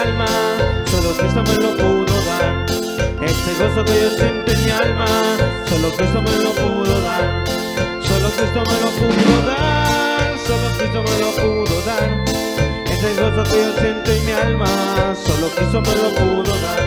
alma, solo Cristo me lo pudo dar. Este gozo que yo siento en mi alma, solo Cristo me lo pudo dar. Solo Cristo me lo pudo dar, solo Cristo me lo pudo dar. Este gozo que yo siento en mi alma, solo Cristo me lo pudo dar.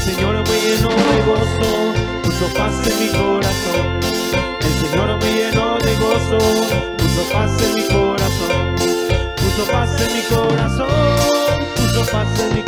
Señor me llenó de gozo, puso paz en mi corazón. El Señor me llenó de gozo, puso paz en mi corazón. Puso paz en mi corazón, puso paz en mi